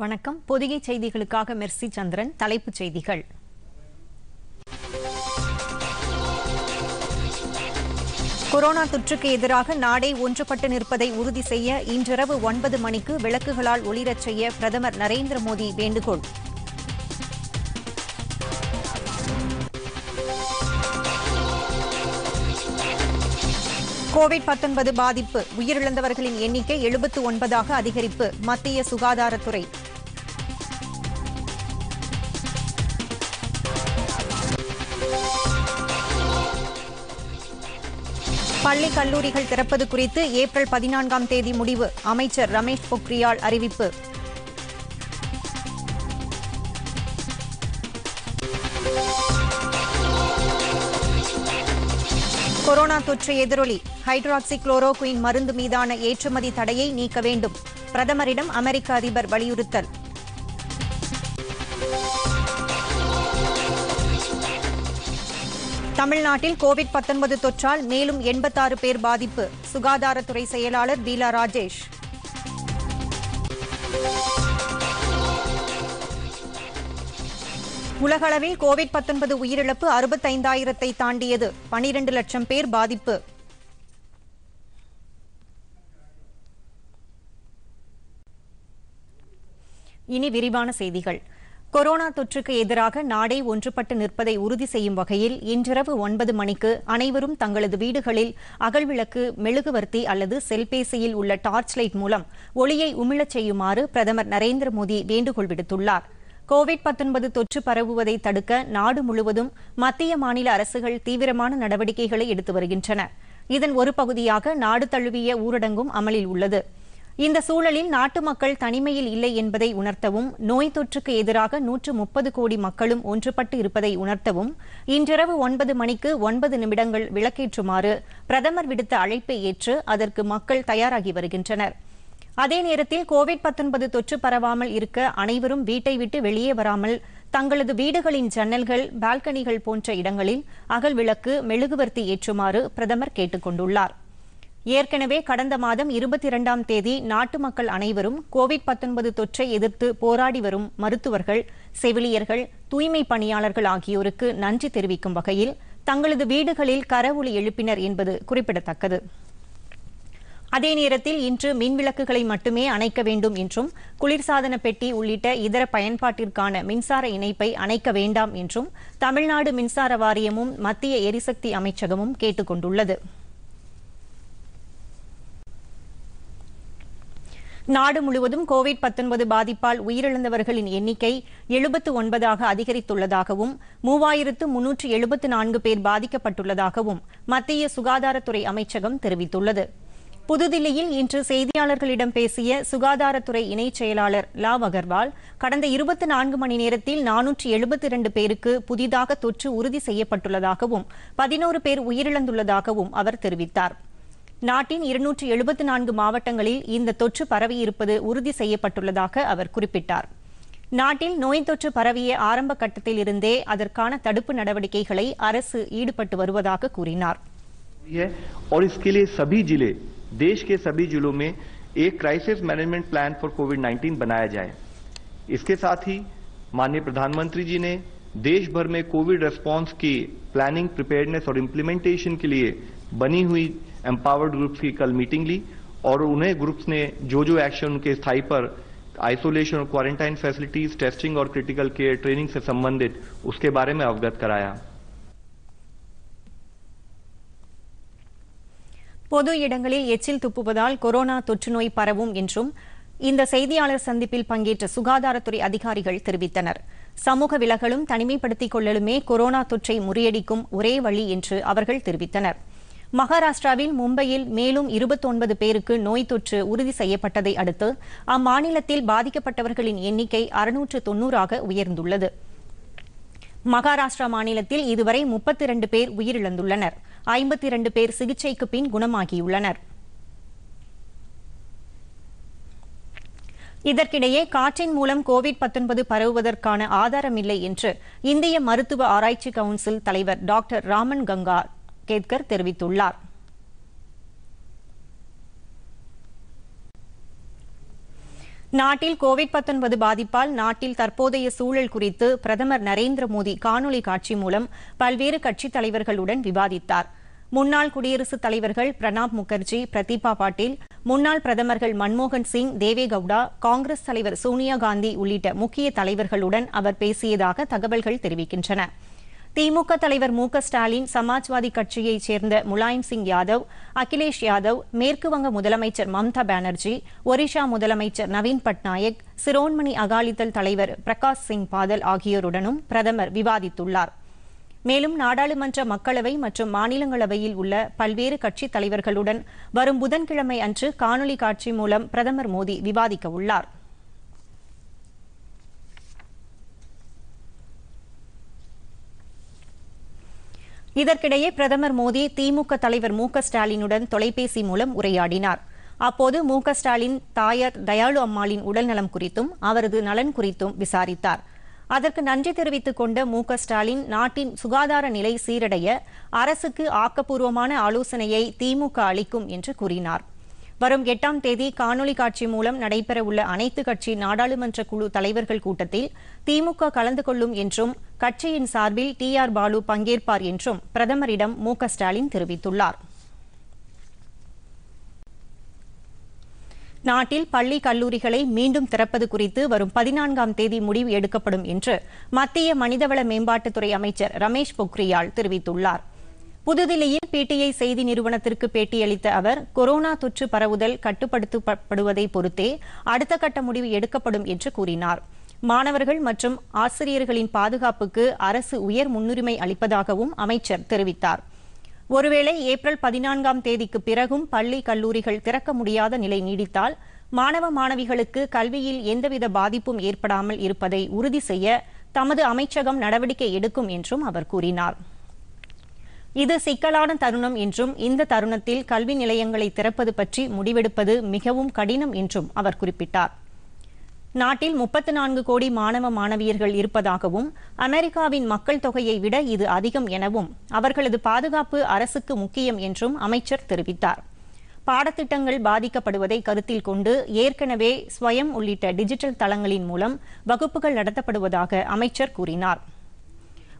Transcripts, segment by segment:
வணக்கம். பொதிகை செய்திகளுக்காக மெர்சி சந்திரன் தலைப்புச் செய்திகள். கொரோனா தொற்றுக்கு எதிராக நாடே ஒன்றுபட்டு நிற்பதை உறுதி செய்ய இன்றிரவு ஒன்பது மணிக்கு விளக்குகளால் ஒளிரச் செய்ய பிரதமர் நரேந்திர மோடி வேண்டுகோள். கோவிட் 19 பாதிப்பு. உயிரிழந்தவர்களின் எண்ணிக்கை எழுபத்து ஒன்பதாக அதிகரிப்பு. மத்திய சுகாதாரத்துறை. பள்ளி கல்லூரிகள் திறப்பது குறித்து ஏப்ரல் பதினான்காம் தேதி முடிவு. அமைச்சர் ரமேஷ் பொக்ரியால் அறிவிப்பு. கொரோனா தொற்று எதிரொலி. ஹைட்ராக்சி குளோரோகுயின் மருந்து மீதான ஏற்றுமதி தடையை நீக்க வேண்டும். பிரதமரிடம் அமெரிக்க அதிபர் வலியுறுத்தல். தமிழ்நாட்டில் கோவிட் 19 தொற்றால் மேலும் எண்பத்தாறு பேர் பாதிப்பு. சுகாதாரத்துறை செயலாளர் பீலா ராஜேஷ். உலகளவில் கோவிட் 19 உயிரிழப்பு அறுபத்தைந்தாயிரத்தை தாண்டியது. பனிரண்டு லட்சம் பேர் பாதிப்பு. இனி விரிவான செய்திகள். கொரோனா தொற்றுக்கு எதிராக நாடே ஒன்றுபட்டு நிற்பதை உறுதி செய்யும் வகையில் இன்றிரவு ஒன்பது மணிக்கு அனைவரும் தங்களது வீடுகளில் அகல்விளக்கு மெழுகுவர்த்தி அல்லது செல்பேசியில் உள்ள டார்ச் லைட் மூலம் ஒளியை உமிழச் செய்யுமாறு பிரதமர் நரேந்திர மோடி வேண்டுகோள் விடுத்துள்ளார். கோவிட் 19 தொற்று பரவுவதை தடுக்க நாடு முழுவதும் மத்திய மாநில அரசுகள் தீவிரமான நடவடிக்கைகளை எடுத்து வருகின்றன. இதன் ஒரு பகுதியாக நாடு தழுவிய ஊரடங்கும் அமலில் உள்ளது. இந்த சூழலில் நாட்டு மக்கள் தனிமையில் இல்லை என்பதை உணர்த்தவும் நோய் தொற்றுக்கு எதிராக நூற்று முப்பது கோடி மக்களும் ஒன்றுபட்டு இருப்பதை உணர்த்தவும் இன்றிரவு ஒன்பது மணிக்கு ஒன்பது நிமிடங்கள் விளக்கேற்றுமாறு பிரதமர் விடுத்த அழைப்பை ஏற்று அதற்கு மக்கள் தயாராகி வருகின்றனர். அதே நேரத்தில் கோவிட் 19 தொற்று பரவாமல் இருக்க அனைவரும் வீட்டை விட்டு வெளியே வராமல் தங்களது வீடுகளின் ஜன்னல்கள் பால்கனிகள் போன்ற இடங்களில் அகல் விளக்கு மெழுகுவர்த்தி ஏற்றுமாறு பிரதமர் கேட்டுக் கொண்டுள்ளார் ஏற்கனவே கடந்த மாதம் இருபத்தி இரண்டாம் தேதி நாட்டு மக்கள் அனைவரும் கோவிட் 19 தொற்றை எதிர்த்து போராடி வரும் மருத்துவர்கள் செவிலியர்கள் தூய்மை பணியாளர்கள் ஆகியோருக்கு நன்றி தெரிவிக்கும் வகையில் தங்களது வீடுகளில் கரவொலி எழுப்பினர் என்பது குறிப்பிடத்தக்கது. அதே நேரத்தில் இன்று மின்விளக்குகளை மட்டுமே அணைக்க வேண்டும் என்றும் குளிர்சாதன பெட்டி உள்ளிட்ட இதர பயன்பாட்டிற்கான மின்சார இணைப்பை அணைக்க வேண்டாம் என்றும் தமிழ்நாடு மின்சார வாரியமும் மத்திய எரிசக்தி அமைச்சகமும் கேட்டுக் கொண்டுள்ளது நாடு முழுவதும் கோவிட் 19 பாதிப்பால் உயிரிழந்தவர்களின் எண்ணிக்கை எழுபத்து ஒன்பதாக அதிகரித்துள்ளதாகவும் மூவாயிரத்து முன்னூற்று எழுபத்து நான்கு பேர் பாதிக்கப்பட்டுள்ளதாகவும் மத்திய சுகாதாரத்துறை அமைச்சகம் தெரிவித்துள்ளது. புதுதில்லியில் இன்று செய்தியாளர்களிடம் பேசிய சுகாதாரத்துறை இணைச் செயலாளர் லாவ் அகர்வால் கடந்த இருபத்தி நான்கு மணி நேரத்தில் நானூற்று எழுபத்தி இரண்டு பேருக்கு புதிதாக தொற்று உறுதி செய்யப்பட்டுள்ளதாகவும் பதினோரு பேர் உயிரிழந்துள்ளதாகவும் அவர் தெரிவித்தார். நாட்டின் இருநூற்று எழுபத்தி நான்கு மாவட்டங்களில் இந்த தொற்று பரவியிருப்பது உறுதி செய்யப்பட்டுள்ளதாக அவர் குறிப்பிட்டார் நாட்டில் நோய் தொற்று பரவிய ஆரம்ப கட்டத்தில் இருந்தே அதற்கான தடுப்பு நடவடிக்கைகளை அரசு ஈடுபட்டு வருவதாக கூறினார் है और इसके लिए सभी जिले देश के सभी जिलों में एक crisis management plan for covid 19 बनाया जाए इसके साथ ही माननीय प्रधानमंत्री जी ने देश भर में कोविड रेस्पॉन्स की प्लानिंग प्रिपेयर्डनेस और इम्प्लीमेंटेशन के लिए बनी हुई एम्पावर्ड ग्रुप्स की कल मीटिंग ली और उन्हें ग्रुप्स ने जो जो एक्शन उनके स्थाई पर आइसोलेशन और क्वारंटाइन फैसिलिटीज टेस्टिंग और क्रिटिकल केयर ट्रेनिंग से संबंधित उसके बारे में अवगत कराया பொது இடங்களில் எச்சில் துப்புவதால் கொரோனா தொற்று நோய் பரவும் என்றும் இந்த செய்தியாளர் சந்திப்பில் பங்கேற்ற சுகாதாரத்துறை அதிகாரிகள் தெரிவித்தனர் சமூக விலகலும் தனிமைப்படுத்திக் கொள்ளலுமே கொரோனா தொற்றை முறியடிக்கும் ஒரே வழி என்று அவர்கள் தெரிவித்தனர் மகாராஷ்டிராவில் மும்பையில் மேலும் இருபத்தொன்பது பேருக்கு நோய் தொற்று உறுதி செய்யப்பட்டதை அடுத்து அம்மாநிலத்தில் பாதிக்கப்பட்டவர்களின் எண்ணிக்கை அறுநூற்று தொன்னூறாக உயர்ந்துள்ளது. மகாராஷ்டிரா மாநிலத்தில் இதுவரை முப்பத்தி இரண்டு பேர் உயிரிழந்துள்ளனர். ஐம்பத்தி இரண்டு பேர் சிகிச்சைக்கு பின் குணமாகியுள்ளனர். இதற்கிடையே காற்றின் மூலம் கோவிட் 19 பரவுவதற்கான ஆதாரமில்லை என்று இந்திய மருத்துவ ஆராய்ச்சி கவுன்சில் தலைவர் டாக்டர் ராமன் கங்கா கேத்கர் தெரிவித்துள்ளார். நாட்டில் கோவிட் பாதிப்பால் நாட்டில் தற்போதைய சூழல் குறித்து பிரதமர் நரேந்திர மோடி காணொலி காட்சி மூலம் பல்வேறு கட்சித் தலைவர்களுடன் விவாதித்தார். முன்னாள் குடியரசுத் தலைவர்கள் பிரணாப் முகர்ஜி பிரதீபா பாட்டீல் முன்னாள் பிரதமர்கள் மன்மோகன் சிங் தேவேகவுடா காங்கிரஸ் தலைவர் சோனியா காந்தி உள்ளிட்ட முக்கிய தலைவர்களுடன் அவர் பேசியதாக தகவல்கள் தெரிவிக்கின்றன. திமுக தலைவர் மு ஸ்டாலின் சமாஜ்வாதி கட்சியைச் சேர்ந்த முலாயம் சிங் யாதவ் அகிலேஷ் யாதவ் மேற்குவங்க முதலமைச்சர் மம்தா பானர்ஜி ஒரிஷா முதலமைச்சர் நவீன் பட்நாயக் சிரோன்மணி அகாலிதள் தலைவர் பிரகாஷ் சிங் பாதல் ஆகியோருடனும் பிரதமர் விவாதித்துள்ளார். மேலும் நாடாளுமன்ற மக்களவை மற்றும் மாநிலங்களவையில் உள்ள பல்வேறு கட்சித் தலைவர்களுடன் வரும் புதன்கிழமை அன்று காணொலி காட்சி மூலம் பிரதமர் மோடி விவாதிக்கவுள்ளார். இதற்கிடையே பிரதமர் மோடி திமுக தலைவர் மு ஸ்டாலினுடன் தொலைபேசி மூலம் உரையாடினார். அப்போது மு ஸ்டாலின் தாயார் தயாளு அம்மாளின் உடல்நலம் குறித்தும் அவரது நலன் குறித்தும் விசாரித்தார். அதற்கு நன்றி தெரிவித்துக் கொண்ட மு ஸ்டாலின் நாட்டின் சுகாதார நிலை சீரடைய அரசுக்கு ஆக்கப்பூர்வமான ஆலோசனையை திமுக அளிக்கும் என்று கூறினார். வரும் எட்டாம் தேதி காணொலி காட்சி மூலம் நடைபெறவுள்ள அனைத்து கட்சி நாடாளுமன்ற குழு தலைவர்கள் கூட்டத்தில் திமுக கலந்து கொள்ளும் என்றும் கட்சியின் சார்பில் டி ஆர் பாலு பங்கேற்பார் என்றும் பிரதமரிடம் மு க ஸ்டாலின் தெரிவித்துள்ளார். நாட்டில் பள்ளி கல்லூரிகளை மீண்டும் திறப்பது குறித்து வரும் பதினான்காம் தேதி முடிவு எடுக்கப்படும் என்று மத்திய மனிதவள மேம்பாட்டுத்துறை அமைச்சர் ரமேஷ் பொக்ரியால் தெரிவித்துள்ளார். புதுதில்லியில் பிடிஐ செய்தி நிறுவனத்திற்கு பேட்டியளித்த அவர் கொரோனா தொற்று பரவுதல் கட்டுப்படுத்தப்படுவதை பொறுத்தே அடுத்த கட்ட முடிவு எடுக்கப்படும் என்று கூறினார். மாணவர்கள் மற்றும் ஆசிரியர்களின் பாதுகாப்புக்கு அரசு உயர் முன்னுரிமை அளிப்பதாகவும் அமைச்சர் தெரிவித்தார். ஒருவேளை ஏப்ரல் பதினான்காம் தேதிக்கு பிறகும் பள்ளி கல்லூரிகள் திறக்க முடியாத நிலை நீடித்தால் மாணவ மாணவிகளுக்கு கல்வியில் எந்தவித பாதிப்பும் ஏற்படாமல் இருப்பதை உறுதி செய்ய தமது அமைச்சகம் நடவடிக்கை எடுக்கும் என்றும் அவர் கூறினார். இது சிக்கலான தருணம் என்றும் இந்த தருணத்தில் கல்வி நிலையங்களை திறப்பது பற்றி முடிவெடுப்பது மிகவும் கடினம் என்றும் அவர் குறிப்பிட்டார். நாட்டில் முப்பத்து நான்கு கோடி மாணவ மாணவியர்கள் இருப்பதாகவும் அமெரிக்காவின் மக்கள் தொகையை விட இது அதிகம் எனவும் அவர்களது பாதுகாப்பு அரசுக்கு முக்கியம் என்றும் அமைச்சர் தெரிவித்தார். பாடத்திட்டங்கள் பாதிக்கப்படுவதை கருத்தில் கொண்டு ஏற்கனவே ஸ்வயம் உள்ளிட்ட டிஜிட்டல் தளங்களின் மூலம் வகுப்புகள் நடத்தப்படுவதாக அமைச்சர் கூறினார்.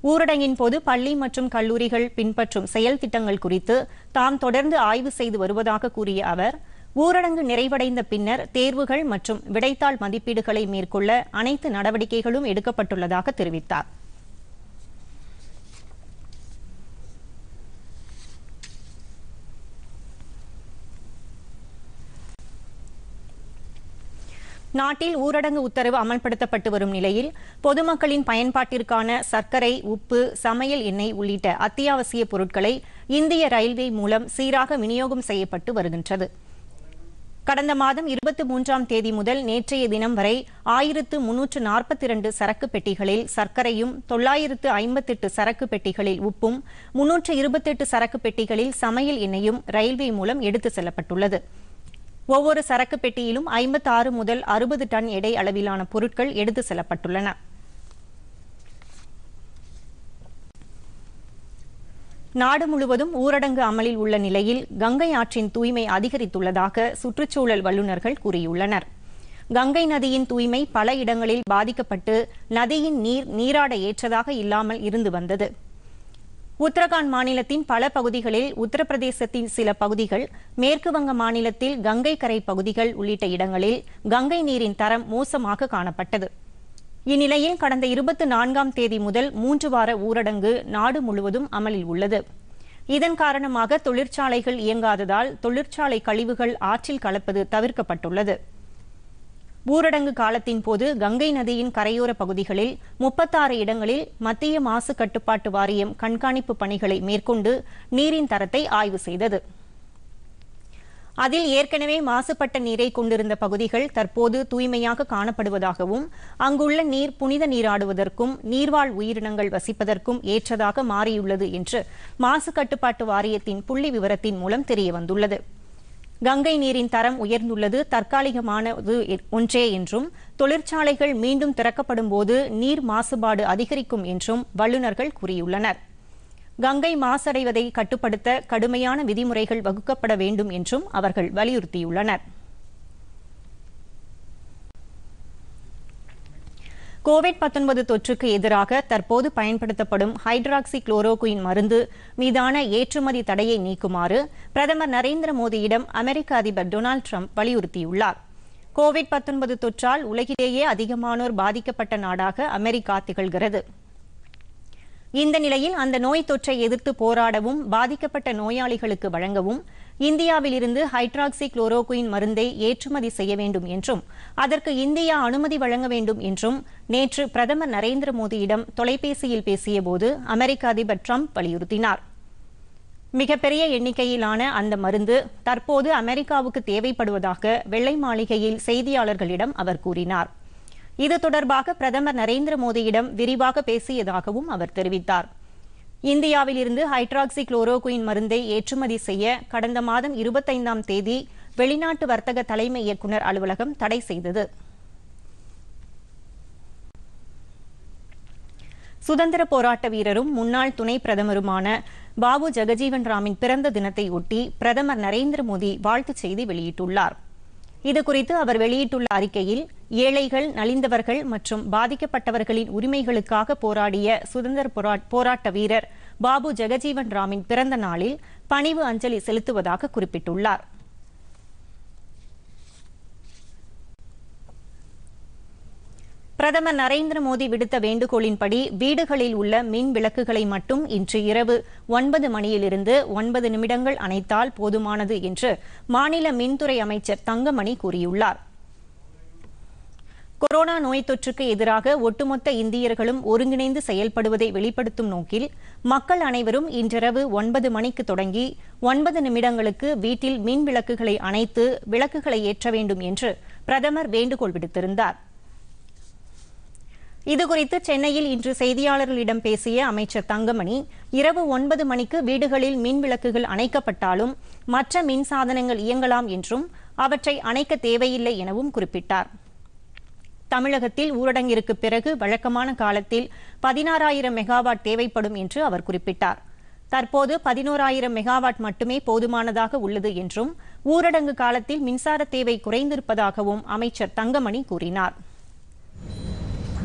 ஊரடங்கின் போது பள்ளி மற்றும் கல்லூரிகள் பின்பற்றும் செயல் திட்டங்கள் குறித்து தாம் தொடர்ந்து ஆய்வு செய்து வருவதாக கூறிய அவர் ஊரடங்கு நிறைவடைந்த பின்னர் தேர்வுகள் மற்றும் விடைத்தாள் மதிப்பீடுகளை மேற்கொள்ள அனைத்து நடவடிக்கைகளும் எடுக்கப்பட்டுள்ளதாக தெரிவித்தார். நாட்டில் ஊரடங்கு உத்தரவு அமல்படுத்தப்பட்டு வரும் நிலையில் பொதுமக்களின் பயன்பாட்டிற்கான சர்க்கரை உப்பு சமையல் எண்ணெய் உள்ளிட்ட அத்தியாவசிய பொருட்களை இந்திய ரயில்வே மூலம் சீராக விநியோகம் செய்யப்பட்டு வருகின்றது. கடந்த மாதம் இருபத்தி மூன்றாம் தேதி முதல் நேற்றைய தினம் வரை ஆயிரத்து முன்னூற்று நாற்பத்தி இரண்டு சரக்கு பெட்டிகளில் சர்க்கரையும் தொள்ளாயிரத்து ஐம்பத்தெட்டு சரக்கு பெட்டிகளில் உப்பும் முன்னூற்று இருபத்தெட்டு சரக்கு பெட்டிகளில் சமையல் எண்ணெயும் ரயில்வே மூலம் எடுத்து செல்லப்பட்டுள்ளது. ஒவ்வொரு சரக்கு பெட்டியிலும் ஐம்பத்தாறு முதல் அறுபது டன் எடை அளவிலான பொருட்கள் எடுத்து செல்லப்பட்டுள்ளன. நாடு முழுவதும் ஊரடங்கு அமலில் உள்ள நிலையில் கங்கை ஆற்றின் தூய்மை அதிகரித்துள்ளதாக சுற்றுச்சூழல் வல்லுநர்கள் கூறியுள்ளனர். கங்கை நதியின் தூய்மை பல இடங்களில் பாதிக்கப்பட்டு நதியின் நீர் நீராட ஏற்றதாக இல்லாமல் இருந்து வந்தது. உத்தரகாண்ட் மாநிலத்தின் பல பகுதிகளில் உத்தரப்பிரதேசத்தின் சில பகுதிகள் மேற்கு வங்க மாநிலத்தில் கங்கை கரை பகுதிகள் உள்ளிட்ட இடங்களில் கங்கை நீரின் தரம் மோசமாக காணப்பட்டது. இந்நிலையில் கடந்த இருபத்தி நான்காம் தேதி முதல் மூன்று வார ஊரடங்கு நாடு முழுவதும் அமலில் உள்ளது. இதன் காரணமாக தொழிற்சாலைகள் இயங்காததால் தொழிற்சாலை கழிவுகள் ஆற்றில் கலப்பது தவிர்க்கப்பட்டுள்ளது. ஊரடங்கு காலத்தின் போது கங்கை நதியின் கரையோர பகுதிகளில் முப்பத்தாறு இடங்களில் மத்திய மாசு கட்டுப்பாட்டு வாரியம் கண்காணிப்பு பணிகளை மேற்கொண்டு நீரின் தரத்தை ஆய்வு செய்தது. அதில் ஏற்கனவே மாசுபட்ட நீரை கொண்டிருந்த பகுதிகள் தற்போது தூய்மையாக காணப்படுவதாகவும் அங்குள்ள நீர் புனித நீராடுவதற்கும் நீர்வாழ் உயிரினங்கள் வசிப்பதற்கும் ஏற்றதாக மாறியுள்ளது என்று மாசு கட்டுப்பாட்டு வாரியத்தின் புள்ளி விவரத்தின் மூலம் தெரியவந்துள்ளது. கங்கை நீரின் தரம் உயர்ந்துள்ளது. தற்காலிகமானது ஒன்றே என்றும் தொழிற்சாலைகள் மீண்டும் திறக்கப்படும் போது நீர் மாசுபாடு அதிகரிக்கும் என்றும் வல்லுநர்கள் கூறியுள்ளனர். கங்கை மாசடைவதை கட்டுப்படுத்த கடுமையான விதிமுறைகள் வகுக்கப்பட வேண்டும் என்றும் அவர்கள் வலியுறுத்தியுள்ளனர். கோவிட் 19 தொற்றுக்கு எதிராக தற்போது பயன்படுத்தப்படும் ஹைட்ராக்சி குளோரோகுயின் மருந்து மீதான ஏற்றுமதி தடையை நீக்குமாறு பிரதமர் நரேந்திர மோடியிடம் அமெரிக்க அதிபர் டொனால்டு ட்ரம்ப் வலியுறுத்தியுள்ளார். கோவிட் 19 தொற்றால் உலகிலேயே அதிகமானோர் பாதிக்கப்பட்ட நாடாக அமெரிக்கா திகழ்கிறது. இந்த நிலையில் அந்த நோய் தொற்றை எதிர்த்து போராடவும் பாதிக்கப்பட்ட நோயாளிகளுக்கு வழங்கவும் இந்தியாவிலிருந்து ஹைட்ராக்சி குளோரோகுயின் மருந்தை ஏற்றுமதி செய்ய வேண்டும் என்றும் அதற்கு இந்தியா அனுமதி வழங்க வேண்டும் என்றும் நேற்று பிரதமர் நரேந்திர மோடியிடம் தொலைபேசியில் பேசியபோது அமெரிக்க அதிபர் ட்ரம்ப் வலியுறுத்தினார். மிகப்பெரிய எண்ணிக்கையிலான அந்த மருந்து தற்போது அமெரிக்காவுக்கு தேவைப்படுவதாக வெள்ளை மாளிகையில் செய்தியாளர்களிடம் அவர் கூறினார். இது தொடர்பாக பிரதமர் நரேந்திர மோடியிடம் விரிவாக பேசியதாகவும் அவர் தெரிவித்தார். இந்தியாவிலிருந்து ஹைட்ராக்சி குளோரோகுயின் மருந்தை ஏற்றுமதி செய்ய கடந்த மாதம் இருபத்தைந்தாம் தேதி வெளிநாட்டு வர்த்தக தலைமை இயக்குநர் அலுவலகம் தடை செய்தது. சுதந்திர போராட்ட வீரரும் முன்னாள் துணை பிரதமருமான பாபு ஜெகஜீவன் ராமின் பிறந்த தினத்தை ஒட்டி பிரதமர் நரேந்திர மோடி வாழ்த்துச் செய்தி வெளியிட்டுள்ளார். இதுகுறித்து அவர் வெளியிட்டுள்ள அறிக்கையில் ஏழைகள் நலிந்தவர்கள் மற்றும் பாதிக்கப்பட்டவர்களின் உரிமைகளுக்காக போராடிய சுதந்திர போராட்ட வீரர் பாபு ஜெகஜீவன் ராமின் பிறந்த நாளில் பணிவு அஞ்சலி செலுத்துவதாக குறிப்பிட்டுள்ளார். பிரதமர் நரேந்திர மோடி விடுத்த வேண்டுகோளின்படி வீடுகளில் உள்ள மின் விளக்குகளை மட்டும் இன்று இரவு ஒன்பது மணியிலிருந்து ஒன்பது நிமிடங்கள் அணைத்தால் போதுமானது என்று மாநில மின்துறை அமைச்சர் தங்கமணி கூறியுள்ளார். கொரோனா நோய் தொற்றுக்கு எதிராக ஒட்டுமொத்த இந்தியர்களும் ஒருங்கிணைந்து செயல்படுவதை வெளிப்படுத்தும் நோக்கில் மக்கள் அனைவரும் இன்றிரவு ஒன்பது மணிக்கு தொடங்கி ஒன்பது நிமிடங்களுக்கு வீட்டில் மின் விளக்குகளை அணைத்து விளக்குகளை ஏற்ற வேண்டும் என்று பிரதமர் வேண்டுகோள் விடுத்திருந்தார். இதுகுறித்து சென்னையில் இன்று செய்தியாளர்களிடம் பேசிய அமைச்சர் தங்கமணி இரவு ஒன்பது மணிக்கு வீடுகளில் மின் விளக்குகள் அணைக்கப்பட்டாலும் மற்ற மின் சாதனங்கள் இயங்கலாம் என்றும் அவற்றை அணைக்க தேவையில்லை எனவும் குறிப்பிட்டார். தமிழகத்தில் ஊரடங்கிற்கு பிறகு வழக்கமான காலத்தில் பதினாறாயிரம் மெகாவாட் தேவைப்படும் என்று அவர் குறிப்பிட்டார். தற்போது பதினோராயிரம் மெகாவாட் மட்டுமே போதுமானதாக உள்ளது என்றும் ஊரடங்கு காலத்தில் மின்சார தேவை குறைந்திருப்பதாகவும் அமைச்சர் தங்கமணி கூறினார்.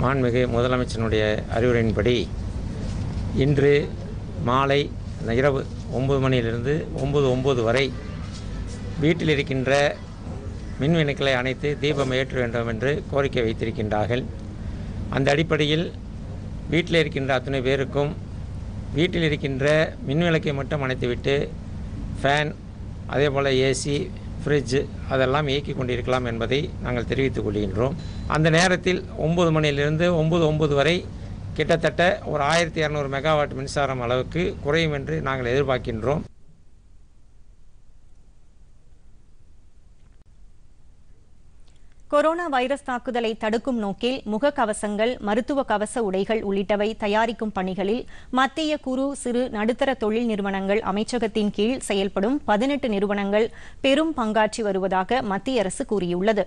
மாண்புமிகு முதலமைச்சனுடைய அறிவுரையின்படி இன்று மாலை இரவு ஒம்பது மணியிலிருந்து ஒம்பது ஒம்பது வரை வீட்டில் இருக்கின்ற மின் விளக்குகளை அணைத்து தீபம் ஏற்ற வேண்டும் என்று கோரிக்கை வைத்திருக்கின்றார்கள். அந்த அடிப்படையில் வீட்டில் இருக்கின்ற அத்தனை பேருக்கும் வீட்டில் இருக்கின்ற மின் விளக்கை மட்டும் அணைத்துவிட்டு ஃபேன் அதே போல் ஏசி ஃப்ரிட்ஜ் அதெல்லாம் இயக்கி கொண்டிருக்கலாம் என்பதை நாங்கள் தெரிவித்துக் கொள்கின்றோம். அந்த நேரத்தில் ஒம்பது மணியிலிருந்து ஒம்பது ஒம்பது வரை கிட்டத்தட்ட ஒரு ஆயிரத்தி இரநூறு மெகாவாட் மின்சாரம் அளவுக்கு குறையும் என்று நாங்கள் எதிர்பார்க்கின்றோம். கொரோனா வைரஸ் தாக்குதலை தடுக்கும் நோக்கில் முகக்கவசங்கள் மருத்துவ கவச உடைகள் உள்ளிட்டவை தயாரிக்கும் பணிகளில் மத்திய குறு சிறு நடுத்தர தொழில் நிறுவனங்கள் அமைச்சகத்தின் கீழ் செயல்படும் பதினெட்டு நிறுவனங்கள் பெரும் பங்காற்றி வருவதாக மத்திய அரசு கூறியுள்ளது.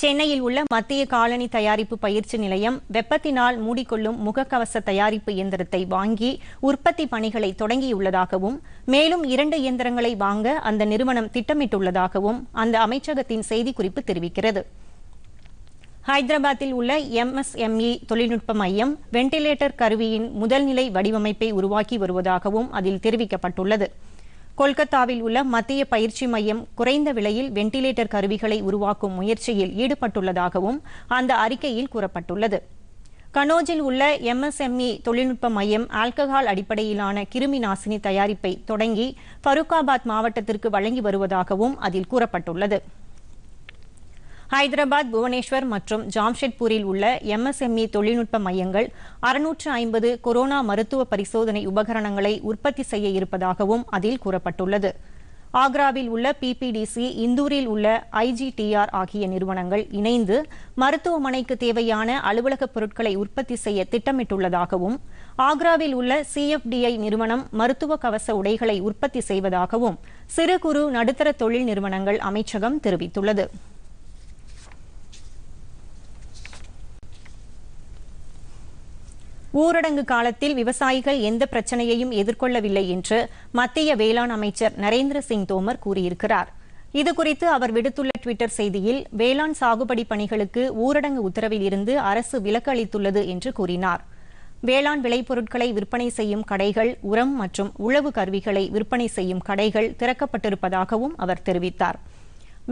சென்னையில் உள்ள மத்திய காலனி தயாரிப்பு பயிற்சி நிலையம் வெப்பத்தினால் மூடிக்கொள்ளும் முகக்கவச தயாரிப்பு இயந்திரத்தை வாங்கி உற்பத்தி பணிகளை தொடங்கியுள்ளதாகவும் மேலும் இரண்டு இயந்திரங்களை வாங்க அந்த நிறுவனம் திட்டமிட்டுள்ளதாகவும் அந்த அமைச்சகத்தின் செய்திக்குறிப்பு தெரிவிக்கிறது. ஹைதராபாத்தில் உள்ள எம்எஸ்எம்இ தொழில்நுட்ப மையம் வெண்டிலேட்டர் கருவியின் முதல்நிலை வடிவமைப்பை உருவாக்கி வருவதாகவும் அதில் தெரிவிக்கப்பட்டுள்ளது. கொல்கத்தாவில் உள்ள மத்திய பயிற்சி மையம் குறைந்த விலையில் வெண்டிலேட்டர் கருவிகளை உருவாக்கும் முயற்சியில் ஈடுபட்டுள்ளதாகவும் அந்த அறிக்கையில் கூறப்பட்டுள்ளது. கனோஜில் உள்ள எம்எஸ்எம்இ தொழில்நுட்ப மையம் ஆல்கஹால் அடிப்படையிலான கிருமி நாசினி தயாரிப்பை தொடங்கி ஃபருக்காபாத் மாவட்டத்திற்கு வழங்கி வருவதாகவும் அதில் கூறப்பட்டுள்ளது. ஹைதராபாத் புவனேஸ்வர் மற்றும் ஜாம்ஷெட்பூரில் உள்ள எம்எஸ்எம்இ தொழில்நுட்ப மையங்கள் அறுநூற்று ஐம்பது கொரோனா மருத்துவ பரிசோதனை உபகரணங்களை உற்பத்தி செய்ய இருப்பதாகவும் அதில் கூறப்பட்டுள்ளது. ஆக்ராவில் உள்ள பிபிடிசி இந்தூரில் உள்ள ஐஜிடிஆர் ஆகிய நிறுவனங்கள் இணைந்து மருத்துவமனைக்கு தேவையான அலுவலகப் பொருட்களை உற்பத்தி செய்ய திட்டமிட்டுள்ளதாகவும் ஆக்ராவில் உள்ள சிஎஃப்டிஐ நிறுவனம் மருத்துவ கவச உடைகளை உற்பத்தி செய்வதாகவும் சிறு குறு நடுத்தர தொழில் நிறுவனங்கள் அமைச்சகம் தெரிவித்துள்ளது. ஊரடங்கு காலத்தில் விவசாயிகள் எந்த பிரச்சனையையும் எதிர்கொள்ளவில்லை என்று மத்திய வேளாண் அமைச்சர் நரேந்திர சிங் தோமர் கூறியிருக்கிறார். இதுகுறித்து அவர் விடுத்துள்ள டுவிட்டர் செய்தியில் வேளாண் சாகுபடி பணிகளுக்கு ஊரடங்கு உத்தரவில் இருந்து அரசு விலக்கு அளித்துள்ளது என்று கூறினார். வேளாண் விளைபொருட்களை விற்பனை செய்யும் கடைகள் உரம் மற்றும் உழவு கருவிகளை விற்பனை செய்யும் கடைகள் திறக்கப்பட்டிருப்பதாகவும் அவர் தெரிவித்தார்.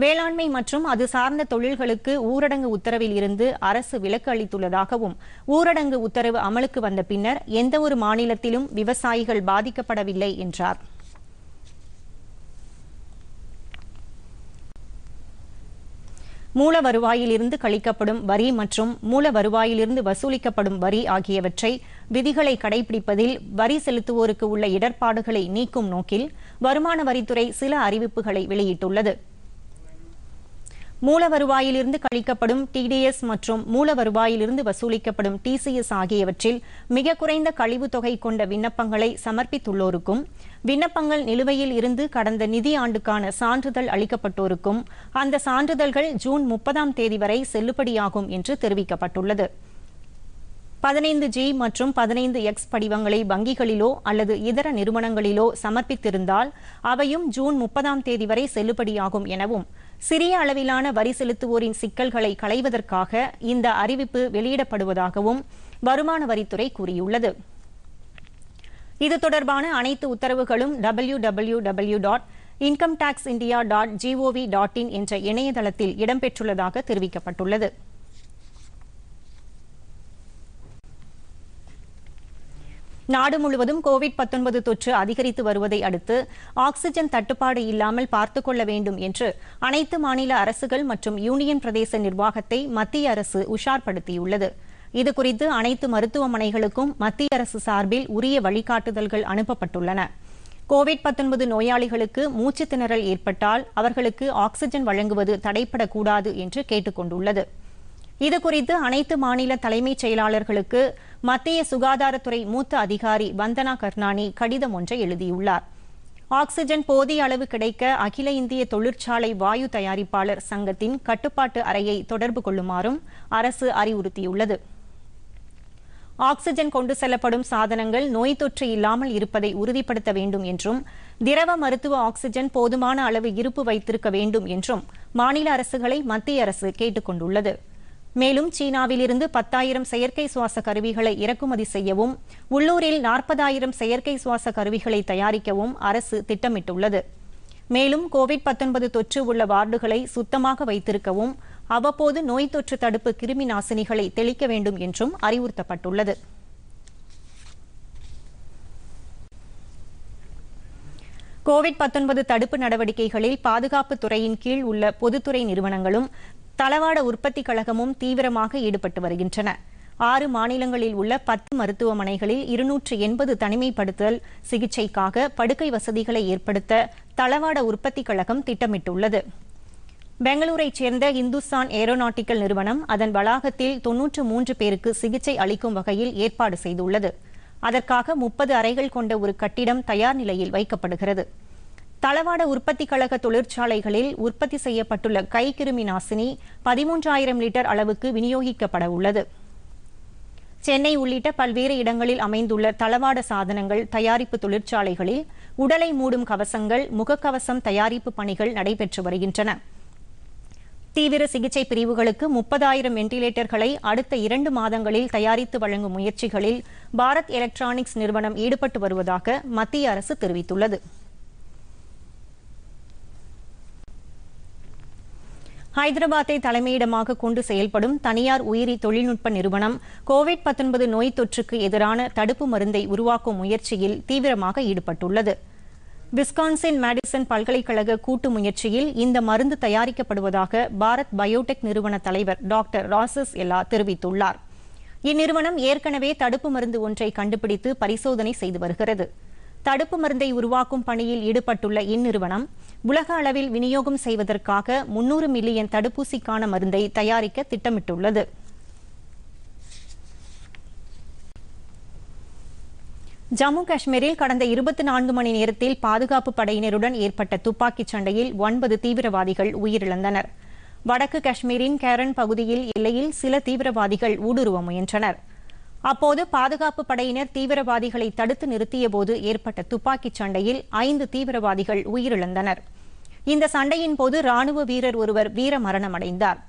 வேளாண்மை மற்றும் அது சார்ந்த தொழில்களுக்கு ஊரடங்கு உத்தரவில் இருந்து அரசு விலக்கு அளித்துள்ளதாகவும் ஊரடங்கு உத்தரவு அமலுக்கு வந்த பின்னர் எந்தவொரு மாநிலத்திலும் விவசாயிகள் பாதிக்கப்படவில்லை என்றார். மூல வருவாயிலிருந்து கழிக்கப்படும் வரி மற்றும் மூல வருவாயிலிருந்து வசூலிக்கப்படும் வரி ஆகியவற்றை விதிகளை கடைபிடிப்பதில் வரி செலுத்துவோருக்கு உள்ள இடர்பாடுகளை நீக்கும் நோக்கில் வருமான வரித்துறை சில அறிவிப்புகளை வெளியிட்டுள்ளது. மூல வருவாயிலிருந்து கழிக்கப்படும் டிடிஎஸ் மற்றும் மூல வருவாயிலிருந்து வசூலிக்கப்படும் டிசிஎஸ் ஆகியவற்றில் மிக குறைந்த கழிவு தொகை கொண்ட விண்ணப்பங்களை சமர்ப்பித்துள்ளோருக்கும் விண்ணப்பங்கள் நிலுவையில் இருந்து கடந்த நிதி ஆண்டுக்கான சான்றிதழ் அளிக்கப்பட்டோருக்கும் அந்த சான்றிதழ்கள் ஜூன் முப்பதாம் தேதி வரை செல்லுபடியாகும் என்று தெரிவிக்கப்பட்டுள்ளது. பதினைந்து ஜி மற்றும் பதினைந்து எக்ஸ் படிவங்களை வங்கிகளிலோ அல்லது இதர நிறுவனங்களிலோ சமர்ப்பித்திருந்தால் அவையும் ஜூன் முப்பதாம் தேதி வரை செல்லுபடியாகும் எனவும் சிறிய அளவிலான வரி செலுத்துவோரின் சிக்கல்களை களைவதற்காக இந்த அறிவிப்பு வெளியிடப்படுவதாகவும் வருமான வரித்துறை கூறியுள்ளது. இது தொடர்பான அனைத்து உத்தரவுகளும் W W W dot income tax India dot G O V dot in என்ற இணையதளத்தில் இடம்பெற்றுள்ளதாக தெரிவிக்கப்பட்டுள்ளது. நாடு முழுவதும் கோவிட் 19 தொற்று அதிகரித்து வருவதை அடுத்து ஆக்ஸிஜன் தட்டுப்பாடு இல்லாமல் பார்த்துக் கொள்ள வேண்டும் என்று அனைத்து மாநில அரசுகள் மற்றும் யூனியன் பிரதேச நிர்வாகத்தை மத்திய அரசு உஷார்படுத்தியுள்ளது. இதுகுறித்து அனைத்து மருத்துவமனைகளுக்கும் மத்திய அரசு சார்பில் உரிய வழிகாட்டுதல்கள் அனுப்பப்பட்டுள்ளன. கோவிட் 19 நோயாளிகளுக்கு மூச்சு திணறல் ஏற்பட்டால் அவர்களுக்கு ஆக்ஸிஜன் வழங்குவது தடைப்படக்கூடாது என்று கேட்டுக் கொண்டுள்ளது இதுகுறித்து அனைத்து மாநில தலைமைச் செயலாளர்களுக்கு மத்திய சுகாதாரத்துறை மூத்த அதிகாரி வந்தனா கர்னானி கடிதம் ஒன்றை எழுதியுள்ளார். ஆக்ஸிஜன் போதிய அளவு கிடைக்க அகில இந்திய தொழிற்சாலை வாயு தயாரிப்பாளர் சங்கத்தின் கட்டுப்பாட்டு அறையை தொடர்பு கொள்ளுமாறும் அரசு அறிவுறுத்தியுள்ளது. ஆக்ஸிஜன் கொண்டு செல்லப்படும் சாதனங்கள் நோய் தொற்று இல்லாமல் இருப்பதை உறுதிப்படுத்த வேண்டும் என்றும் திரவ மருத்துவ ஆக்ஸிஜன் போதுமான அளவு இருப்பு வைத்திருக்க வேண்டும் என்றும் மாநில அரசுகளை மத்திய அரசு கேட்டுக் கொண்டுள்ளது மேலும் சீனாவிலிருந்து பத்தாயிரம் செயற்கை சுவாச கருவிகளை இறக்குமதி செய்யவும் உள்ளூரில் நாற்பதாயிரம் செயற்கை சுவாச கருவிகளை தயாரிக்கவும் அரசு திட்டமிட்டுள்ளது. மேலும் கோவிட் 19 தொற்று உள்ள வார்டுகளை சுத்தமாக வைத்திருக்கவும் அவ்வப்போது நோய் தொற்று தடுப்பு கிருமி நாசினிகளை தெளிக்க வேண்டும் என்றும் அறிவுறுத்தப்பட்டுள்ளது. கோவிட் 19 தடுப்பு நடவடிக்கைகளில் பாதுகாப்புத் துறையின் கீழ் உள்ள பொதுத்துறை நிறுவனங்களும் தளவாட உற்பத்தி கழகமும் தீவிரமாக ஈடுபட்டு வருகின்றன. ஆறு மாநிலங்களில் உள்ள பத்து மருத்துவமனைகளில் இருநூற்று எண்பது தனிமைப்படுத்தல் சிகிச்சைக்காக படுக்கை வசதிகளை ஏற்படுத்த தளவாட உற்பத்தி கழகம் திட்டமிட்டுள்ளது. பெங்களூரைச் சேர்ந்த இந்துஸ்தான் ஏரோநாட்டிக்கல் நிறுவனம் அதன் வளாகத்தில் தொன்னூற்று மூன்று பேருக்கு சிகிச்சை அளிக்கும் வகையில் ஏற்பாடு செய்துள்ளது. அதற்காக முப்பது அறைகள் கொண்ட ஒரு கட்டிடம் தயார் நிலையில் வைக்கப்படுகிறது. தளவாட உற்பத்தி கழக தொழிற்சாலைகளில் உற்பத்தி செய்யப்பட்டுள்ள கைக்கிருமி நாசினி பதிமூன்றாயிரம் லிட்டர் அளவுக்கு விநியோகிக்கப்பட உள்ளது சென்னை உள்ளிட்ட பல்வேறு இடங்களில் அமைந்துள்ள தளவாட சாதனங்கள் தயாரிப்பு தொழிற்சாலைகளில் உடலை மூடும் கவசங்கள் முகக்கவசம் தயாரிப்பு பணிகள் நடைபெற்று வருகின்றன. தீவிர சிகிச்சை பிரிவுகளுக்கு முப்பதாயிரம் வெண்டிலேட்டர்களை அடுத்த இரண்டு மாதங்களில் தயாரித்து வழங்கும் முயற்சிகளில் பாரத் எலக்ட்ரானிக்ஸ் நிறுவனம் ஈடுபட்டு வருவதாக மத்திய அரசு தெரிவித்துள்ளது. ஹைதராபாத்தை தலைமையிடமாக கொண்டு செயல்படும் தனியார் உயிரி தொழில்நுட்ப நிறுவனம் கோவிட் நோய் தொற்றுக்கு எதிரான தடுப்பு மருந்தை உருவாக்கும் முயற்சியில் தீவிரமாக ஈடுபட்டுள்ளது. விஸ்கான்சின் மேடிசன் பல்கலைக்கழக கூட்டு முயற்சியில் இந்த மருந்து தயாரிக்கப்படுவதாக பாரத் பயோடெக் நிறுவன தலைவர் டாக்டர் ராசஸ் எல்லா தெரிவித்துள்ளார். இந்நிறுவனம் ஏற்கனவே தடுப்பு மருந்து ஒன்றை கண்டுபிடித்து பரிசோதனை செய்து வருகிறது. தடுப்பு மருந்தை உருவாக்கும் பணியில் ஈடுபட்டுள்ள இந்நிறுவனம் உலக அளவில் விநியோகம் செய்வதற்காக முன்னூறு மில்லியன் தடுப்பூசிக்கான மருந்தை தயாரிக்க திட்டமிட்டுள்ளது. ஜம்மு காஷ்மீரில் கடந்த இருபத்தி நான்கு மணி நேரத்தில் பாதுகாப்பு படையினருடன் ஏற்பட்ட துப்பாக்கிச் சண்டையில் ஒன்பது தீவிரவாதிகள் உயிரிழந்தனர். வடக்கு காஷ்மீரின் கேரன் பகுதியில் எல்லையில் சில தீவிரவாதிகள் ஊடுருவ முயன்றனர். அப்போது பாதுகாப்பு படையினர் தீவிரவாதிகளை தடுத்து நிறுத்தியபோது ஏற்பட்ட துப்பாக்கிச் சண்டையில் ஐந்து தீவிரவாதிகள் உயிரிழந்தனர். இந்த சண்டையின் போது ராணுவ வீரர் ஒருவர் வீர மரணமடைந்தார்.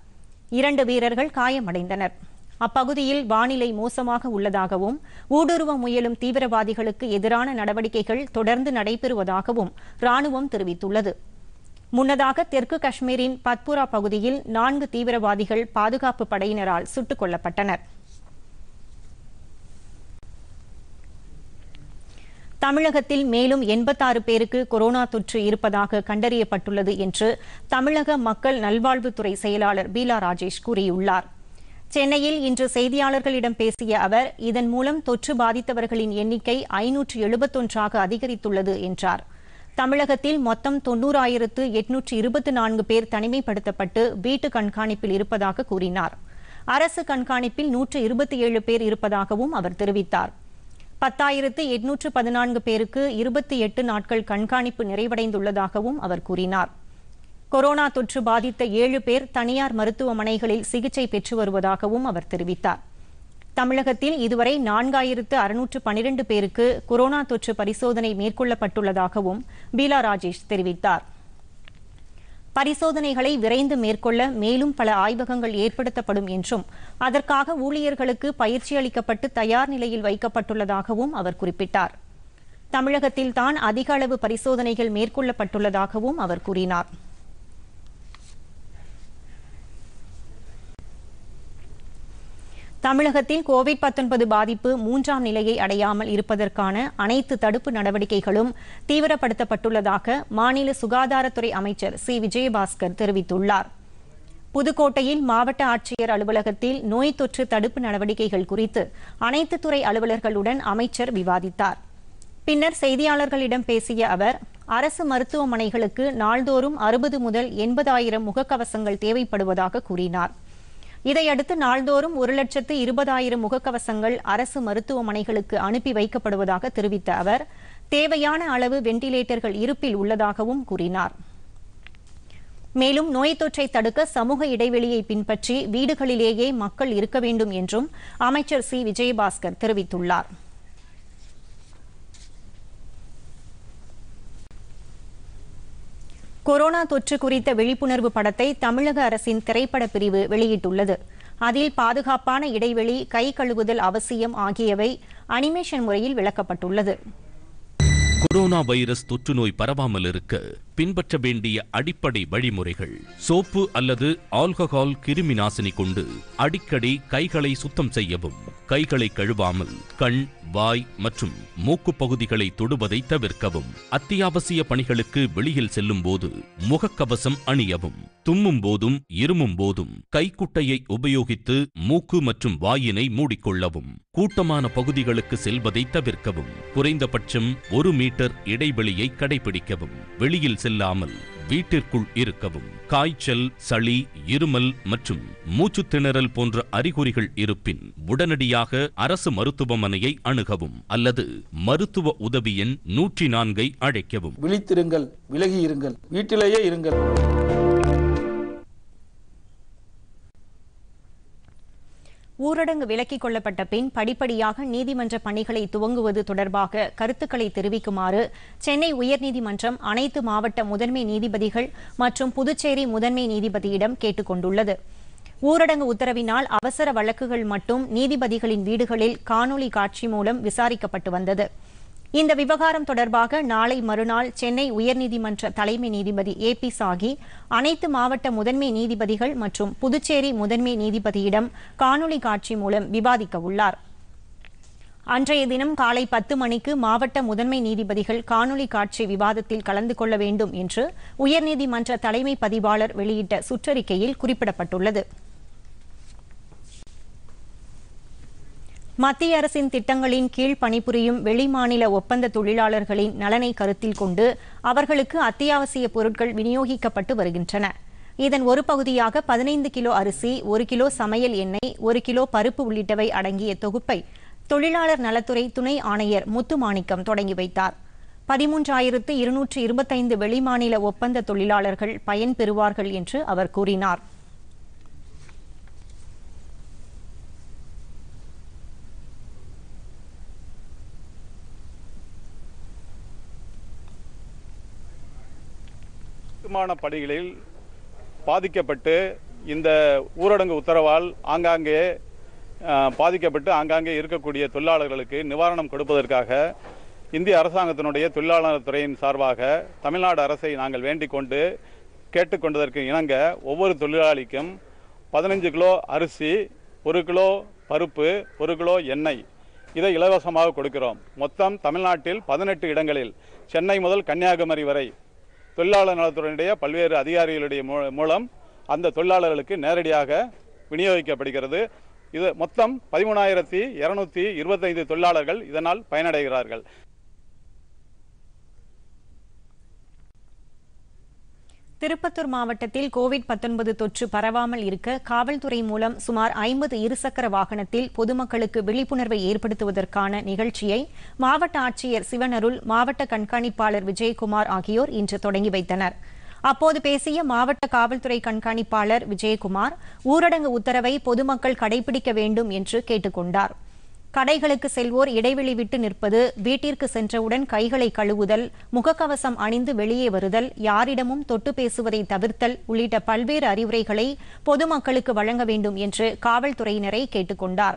இரண்டு வீரர்கள் காயமடைந்தனர். அப்பகுதியில் வானிலை மோசமாக உள்ளதாகவும் ஊடுருவ முயலும் தீவிரவாதிகளுக்கு எதிரான நடவடிக்கைகள் தொடர்ந்து நடைபெறுவதாகவும் ராணுவம் தெரிவித்துள்ளது. முன்னதாக தெற்கு காஷ்மீரின் பத்புரா பகுதியில் நான்கு தீவிரவாதிகள் பாதுகாப்பு படையினரால் சுட்டுக் கொல்லப்பட்டனர். தமிழகத்தில் மேலும் எண்பத்தாறு பேருக்கு கொரோனா தொற்று இருப்பதாக கண்டறியப்பட்டுள்ளது என்று தமிழக மக்கள் நல்வாழ்வுத்துறை செயலாளர் பீலா ராஜேஷ் கூறியுள்ளார். சென்னையில் இன்று செய்தியாளர்களிடம் பேசிய அவர் இதன் மூலம் தொற்று பாதித்தவர்களின் எண்ணிக்கை ஐநூற்று எழுபத்தொன்றாக அதிகரித்துள்ளது என்றார். தமிழகத்தில் மொத்தம் தொன்னூறாயிரத்து எட்நூற்று இருபத்தி நான்கு பேர் தனிமைப்படுத்தப்பட்டு வீட்டு கண்காணிப்பில் இருப்பதாக கூறினார். அரசு கண்காணிப்பில் நூற்று இருபத்தி ஏழு பேர் இருப்பதாகவும் அவர் தெரிவித்தார். பத்தாயிரத்து எட்நூற்று பதினான்கு பேருக்கு இருபத்தி எட்டு நாட்கள் கண்காணிப்பு நிறைவடைந்துள்ளதாகவும் அவர் கூறினார். கொரோனா தொற்று பாதித்த ஏழு பேர் தனியார் மருத்துவமனைகளில் சிகிச்சை பெற்று வருவதாகவும் அவர் தெரிவித்தார். தமிழகத்தில் இதுவரை நான்காயிரத்து அறுநூற்று பனிரெண்டு பேருக்கு கொரோனா தொற்று பரிசோதனை மேற்கொள்ளப்பட்டுள்ளதாகவும் பீலா ராஜேஷ் தெரிவித்தார். பரிசோதனைகளை விரைந்து மேற்கொள்ள மேலும் பல ஆய்வகங்கள் ஏற்படுத்தப்படும் என்றும் அதற்காக ஊழியர்களுக்கு பயிற்சி அளிக்கப்பட்டு தயார் நிலையில் வைக்கப்பட்டுள்ளதாகவும் அவர் குறிப்பிட்டார். தமிழகத்தில் தான் அதிக அளவு பரிசோதனைகள் மேற்கொள்ளப்பட்டுள்ளதாகவும் அவர் கூறினார். தமிழகத்தில் கோவிட் பாதிப்பு மூன்றாம் நிலையை அடையாமல் இருப்பதற்கான அனைத்து தடுப்பு நடவடிக்கைகளும் தீவிரப்படுத்தப்பட்டுள்ளதாக மாநில சுகாதாரத்துறை அமைச்சர் சி. விஜயபாஸ்கர் தெரிவித்துள்ளார். புதுக்கோட்டையில் மாவட்ட ஆட்சியர் அலுவலகத்தில் நோய் தொற்று தடுப்பு நடவடிக்கைகள் குறித்து அனைத்து துறை அலுவலர்களுடன் அமைச்சர் விவாதித்தார். பின்னர் செய்தியாளர்களிடம் பேசிய அவர் அரசு மருத்துவமனைகளுக்கு நாள்தோறும் அறுபது முதல் எண்பதாயிரம் முகக்கவசங்கள் தேவைப்படுவதாக கூறினார். இதையடுத்து நாள்தோறும் ஒரு லட்சத்து இருபதாயிரம் முகக்கவசங்கள் அரசு மருத்துவமனைகளுக்கு அனுப்பி வைக்கப்படுவதாக தெரிவித்த அவர் தேவையான அளவு வெண்டிலேட்டர்கள் இருப்பில் உள்ளதாகவும் கூறினார். மேலும் நோய் தொற்றை தடுக்க சமூக இடைவெளியை பின்பற்றி வீடுகளிலேயே மக்கள் இருக்க வேண்டும் என்றும் அமைச்சர் சி. விஜயபாஸ்கர் தெரிவித்துள்ளார். கொரோனா தொற்று குறித்த விழிப்புணர்வு படத்தை தமிழக அரசின் திரைப்பட பிரிவு வெளியிட்டுள்ளது. அதில் பாதுகாப்பான இடைவெளி கை கழுவுதல் அவசியம் ஆகியவை அனிமேஷன் முறையில் விளக்கப்பட்டுள்ளது. கொரோனா வைரஸ் தொற்று நோய் பரவாமல் இருக்க பின்பற்ற வேண்டிய அடிப்படை வழிமுறைகள். சோப்பு அல்லது ஆல்கஹால் கிருமி நாசினி கொண்டு அடிக்கடி கைகளை சுத்தம் செய்யவும் கைகளை கழுவாமல் கண் வாய் மற்றும் மூக்கு பகுதிகளை தொடுவதை தவிர்க்கவும் அத்தியாவசிய பணிகளுக்கு வெளியில் செல்லும் போது முகக்கவசம் அணியவும் தும்மும் போதும் இருமும் போதும் கைக்குட்டையை உபயோகித்து மூக்கு மற்றும் வாயினை மூடிக்கொள்ளவும். கூட்டமான பகுதிகளுக்கு செல்வதை தவிர்க்கவும் குறைந்தபட்சம் ஒரு மீட்டர் இடைவெளியை கடைபிடிக்கவும் வெளியில் செல்லாமல் வீட்டிற்குள் இருக்கவும் காய்ச்சல் சளி இருமல் மற்றும் மூச்சு திணறல் போன்ற அறிகுறிகள் இருப்பின் உடனடியாக அரசு மருத்துவமனையை அணுகவும் அல்லது மருத்துவ உதவி எண் நூற்றி நான்கை அழைக்கவும். விழித்திருங்கள் விலகி இருங்கள் வீட்டிலேயே இருங்கள். ஊரடங்கு விலக்கிக் கொள்ளப்பட்ட பின் படிப்படியாக நீதிமன்ற பணிகளை துவங்குவது தொடர்பாக கருத்துக்களை தெரிவிக்குமாறு சென்னை உயர்நீதிமன்றம் அனைத்து மாவட்ட முதன்மை நீதிபதிகள் மற்றும் புதுச்சேரி முதன்மை நீதிபதியிடம் கேட்டுக் கொண்டுள்ளது ஊரடங்கு உத்தரவினால் அவசர வழக்குகள் மட்டும் நீதிபதிகளின் வீடுகளில் காணொலி காட்சி மூலம் விசாரிக்கப்பட்டு வந்தது. இந்த விவகாரம் தொடர்பாக நாளை மறுநாள் சென்னை உயர்நீதிமன்ற தலைமை நீதிபதி ஏ பி சாகி அனைத்து மாவட்ட முதன்மை நீதிபதிகள் மற்றும் புதுச்சேரி முதன்மை நீதிபதியிடம் காணொலி காட்சி மூலம் விவாதிக்க உள்ளார். அன்றைய தினம் காலை பத்து மணிக்கு மாவட்ட முதன்மை நீதிபதிகள் காணொலி காட்சி விவாதத்தில் கலந்து கொள்ள வேண்டும் என்று உயர்நீதிமன்ற தலைமை பதிவாளர் வெளியிட்ட சுற்றறிக்கையில் குறிப்பிடப்பட்டுள்ளது. மத்திய அரசின் திட்டங்களின் கீழ் பணிபுரியும் வெளிமாநில ஒப்பந்த தொழிலாளர்களின் நலனை கருத்தில் கொண்டு அவர்களுக்கு அத்தியாவசிய பொருட்கள் விநியோகிக்கப்பட்டு வருகின்றன. இதன் ஒரு பகுதியாக பதினைந்து கிலோ அரிசி ஒரு கிலோ சமையல் எண்ணெய் ஒரு கிலோ பருப்பு உள்ளிட்டவை அடங்கிய தொகுப்பை தொழிலாளர் நலத்துறை துணை ஆணையர் முத்துமாணிக்கம் தொடங்கி வைத்தார். பதிமூன்றாயிரத்து இருநூற்று இருபத்தைந்து வெளிமாநில ஒப்பந்த தொழிலாளர்கள் பயன்பெறுவார்கள் என்று அவர் கூறினார். கட்டுமான பணிகளில் பாதிக்கப்பட்டு இந்த ஊரடங்கு உத்தரவால் ஆங்காங்கே பாதிக்கப்பட்டு ஆங்காங்கே இருக்கக்கூடிய தொழிலாளர்களுக்கு நிவாரணம் கொடுப்பதற்காக இந்திய அரசாங்கத்தினுடைய தொழிலாளர் துறையின் சார்பாக தமிழ்நாடு அரசை நாங்கள் வேண்டிக் கொண்டு கேட்டுக்கொண்டதற்கு இணங்க ஒவ்வொரு தொழிலாளிக்கும் பதினஞ்சு கிலோ அரிசி ஒரு கிலோ பருப்பு ஒரு கிலோ எண்ணெய் இதை இலவசமாக கொடுக்கிறோம். மொத்தம் தமிழ்நாட்டில் பதினெட்டு இடங்களில் சென்னை முதல் கன்னியாகுமரி வரை தொழிலாளர் நலத்துறையினுடைய பல்வேறு அதிகாரிகளுடைய மூலம் அந்த தொழிலாளர்களுக்கு நேரடியாக விநியோகிக்கப்படுகிறது. இது மொத்தம் பதிமூணாயிரத்தி இருநூத்தி இருபத்தைந்து தொழிலாளர்கள் இதனால் பயனடைகிறார்கள். திருப்பத்தூர் மாவட்டத்தில் கோவிட் 19 தொற்று பரவாமல் இருக்க காவல்துறை மூலம் சுமார் ஐம்பது இருசக்கர வாகனத்தில் பொதுமக்களுக்கு விழிப்புணர்வை ஏற்படுத்துவதற்கான நிகழ்ச்சியை மாவட்ட ஆட்சியர் சிவனருள் மாவட்ட கண்காணிப்பாளர் விஜயகுமார் ஆகியோர் இன்று தொடங்கி வைத்தனர். அப்போது பேசிய மாவட்ட காவல்துறை கண்காணிப்பாளர் விஜயகுமார் ஊரடங்கு உத்தரவை பொதுமக்கள் கடைபிடிக்க வேண்டும் என்று கேட்டுக்கொண்டார். கடைகளுக்கு செல்வோர் இடைவெளி விட்டு நிற்பது வீட்டிற்கு சென்றவுடன் கைகளை கழுவுதல் முகக்கவசம் அணிந்து வெளியே வருதல் யாரிடமும் தொட்டு பேசுவதை தவிர்த்தல் உள்ளிட்ட பல்வேறு அறிவுரைகளை பொதுமக்களுக்கு வழங்க வேண்டும் என்று காவல்துறையினரை கேட்டுக்கொண்டார்.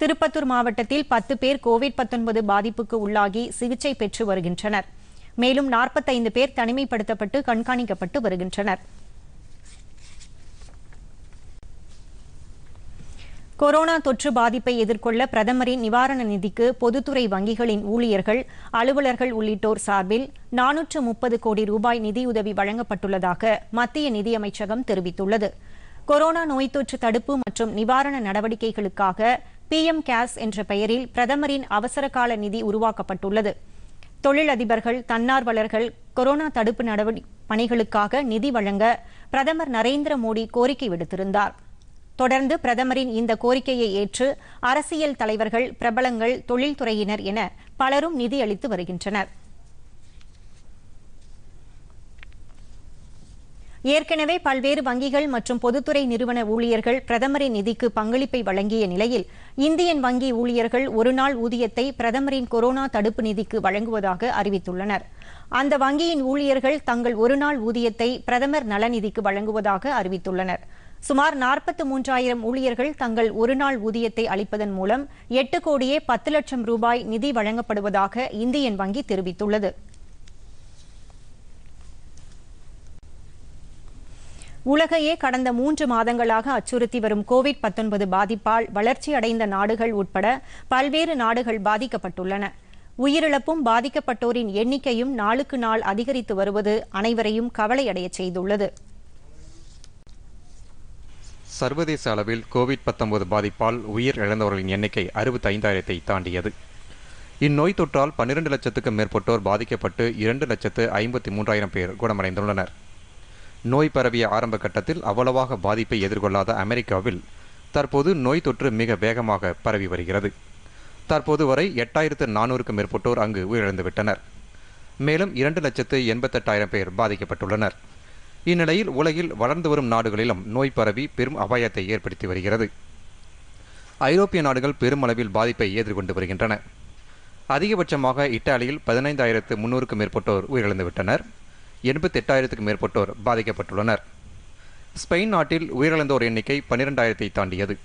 திருப்பத்தூர் மாவட்டத்தில் பத்து பேர் கோவிட் 19 பாதிப்புக்கு உள்ளாகி சிகிச்சை பெற்று வருகின்றனர். மேலும் 45 பேர் தனிமைப்படுத்தப்பட்டு கண்காணிக்கப்பட்டு வருகின்றனர். கொரோனா தொற்று பாதிப்பை எதிர்கொள்ள பிரதமரின் நிவாரண நிதிக்கு பொதுத்துறை வங்கிகளின் ஊழியர்கள் அலுவலர்கள் உள்ளிட்டோர் சார்பில் நானூற்று முப்பது கோடி ரூபாய் நிதியுதவி வழங்கப்பட்டுள்ளதாக மத்திய நிதியமைச்சகம் தெரிவித்துள்ளது. கொரோனா நோய் தொற்று தடுப்பு மற்றும் நிவாரண நடவடிக்கைகளுக்காக பிஎம் கேஸ் என்ற பெயரில் பிரதமரின் அவசரகால நிதி உருவாக்கப்பட்டுள்ளது. தொழிலதிபர்கள் தன்னார்வலர்கள் கொரோனா தடுப்பு நடவடி பணிகளுக்காக நிதி வழங்க பிரதமர் நரேந்திர மோடி கோரிக்கை விடுத்திருந்தார். தொடர்ந்து பிரதமரின் இந்த கோரிக்கையை ஏற்று அரசியல் தலைவர்கள் பிரபலங்கள் தொழில்துறையினர் என பலரும் நிதியளித்து வருகின்றனர். ஏற்கனவே பல்வேறு வங்கிகள் மற்றும் பொதுத்துறை நிறுவன ஊழியர்கள் பிரதமரின் நிதிக்கு பங்களிப்பை வழங்கிய நிலையில் இந்தியன் வங்கி ஊழியர்கள் ஒருநாள் ஊதியத்தை பிரதமரின் கொரோனா தடுப்பு நிதிக்கு வழங்குவதாக அறிவித்துள்ளனர். அந்த வங்கியின் ஊழியர்கள் தங்கள் ஒருநாள் ஊதியத்தை பிரதமர் நலநிதிக்கு வழங்குவதாக அறிவித்துள்ளனர். சுமார் நாற்பத்து மூன்றாயிரம் ஊழியர்கள் தங்கள் ஒருநாள் ஊதியத்தை அளிப்பதன் மூலம் எட்டு கோடியே பத்து லட்சம் ரூபாய் நிதி வழங்கப்படுவதாக இந்தியன் வங்கி தெரிவித்துள்ளது. உலகையே கடந்த மூன்று மாதங்களாக அச்சுறுத்தி வரும் கோவிட் 19 பாதிப்பால் வளர்ச்சியடைந்த நாடுகள் உட்பட பல்வேறு நாடுகள் பாதிக்கப்பட்டுள்ளன. உயிரிழப்பும் பாதிக்கப்பட்டோரின் எண்ணிக்கையும் நாளுக்கு நாள் அதிகரித்து வருவது அனைவரையும் கவலையடைய செய்துள்ளது. சர்வதேச அளவில் கோவிட் 19 பாதிப்பால் உயிர் இழந்தவர்களின் எண்ணிக்கை அறுபத்தைந்தாயிரத்தை தாண்டியது. இந்நோய் தொற்றால் பன்னிரண்டு லட்சத்துக்கும் மேற்பட்டோர் பாதிக்கப்பட்டு இரண்டு லட்சத்து ஐம்பத்தி மூன்றாயிரம் பேர் குணமடைந்துள்ளனர். நோய் பரவிய ஆரம்ப கட்டத்தில் அவ்வளவாக பாதிப்பை எதிர்கொள்ளாத அமெரிக்காவில் தற்போது நோய் தொற்று மிக வேகமாக பரவி வருகிறது. தற்போது வரை எட்டாயிரத்து நானூறுக்கும் மேற்பட்டோர் அங்கு உயிரிழந்துவிட்டனர். மேலும் இரண்டு லட்சத்து எண்பத்தெட்டாயிரம் பேர் பாதிக்கப்பட்டுள்ளனர். இந்நிலையில் உலகில் வளர்ந்து வரும் நாடுகளிலும் நோய் பரவி பெரும் அபாயத்தை ஏற்படுத்தி வருகிறது. ஐரோப்பிய நாடுகள் பெருமளவில் பாதிப்பை எதிர்கொண்டு வருகின்றன. அதிகபட்சமாக இத்தாலியில் பதினைந்தாயிரத்து முன்னூறுக்கும் மேற்பட்டோர் உயிரிழந்துவிட்டனர். எண்பத்தெட்டாயிரத்துக்கும் மேற்பட்டோர் பாதிக்கப்பட்டுள்ளனர். ஸ்பெயின் நாட்டில் உயிரிழந்தோர் எண்ணிக்கை பன்னிரெண்டாயிரத்தை தாண்டியது.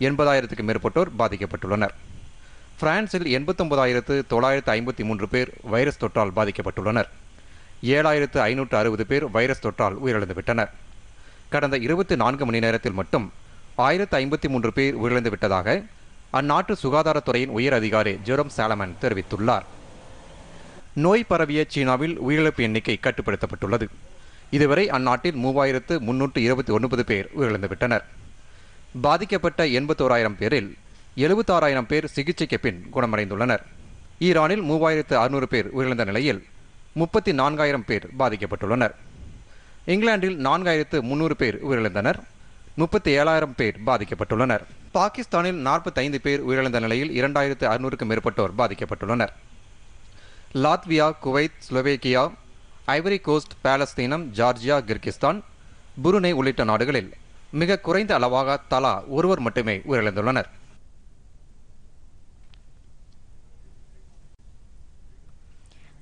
எண்பதாயிரத்துக்கும் மேற்பட்டோர் பாதிக்கப்பட்டுள்ளனர். பிரான்சில் எண்பத்தொன்பதாயிரத்து தொள்ளாயிரத்து ஐம்பத்தி மூன்று பேர் வைரஸ் தொற்றால் பாதிக்கப்பட்டுள்ளனர். ஏழாயிரத்து ஐநூற்று அறுபது பேர் வைரஸ் தொற்றால் உயிரிழந்துவிட்டனர். கடந்த இருபத்தி நான்கு மணி நேரத்தில் மட்டும் ஆயிரத்து ஐம்பத்தி மூன்று பேர் உயிரிழந்து விட்டதாக அந்நாட்டு சுகாதாரத்துறையின் உயர் அதிகாரி ஜெரோம் சாலமன் தெரிவித்துள்ளார். நோய் பரவிய சீனாவில் உயிரிழப்பு எண்ணிக்கை கட்டுப்படுத்தப்பட்டுள்ளது. இதுவரை அந்நாட்டில் மூவாயிரத்து முன்னூற்று இருபத்தி ஒன்பது பேர் உயிரிழந்துவிட்டனர். பாதிக்கப்பட்ட எண்பத்தோராயிரம் பேரில் எழுபத்தாறாயிரம் பேர் சிகிச்சைக்கு பின் குணமடைந்துள்ளனர். ஈரானில் மூவாயிரத்து அறுநூறு பேர் உயிரிழந்த நிலையில் முப்பத்தி நான்காயிரம் பேர் பாதிக்கப்பட்டுள்ளனர். இங்கிலாந்தில் நான்காயிரத்து முன்னூறு பேர் உயிரிழந்தனர். முப்பத்தி ஏழாயிரம் பேர் பாதிக்கப்பட்டுள்ளனர். பாகிஸ்தானில் நாற்பத்தைந்து பேர் உயிரிழந்த நிலையில் இரண்டாயிரத்து அறுநூறுக்கும் மேற்பட்டோர் பாதிக்கப்பட்டுள்ளனர். Latvia Kuwait Slovakia Ivory Coast பாலஸ்தீனம் ஜார்ஜியா கிர்கிஸ்தான் புருனே உள்ளிட்ட நாடுகளில் மிக குறைந்த அளவாக தலா ஒருவர் மட்டுமே உயிரிழந்துள்ளனர்.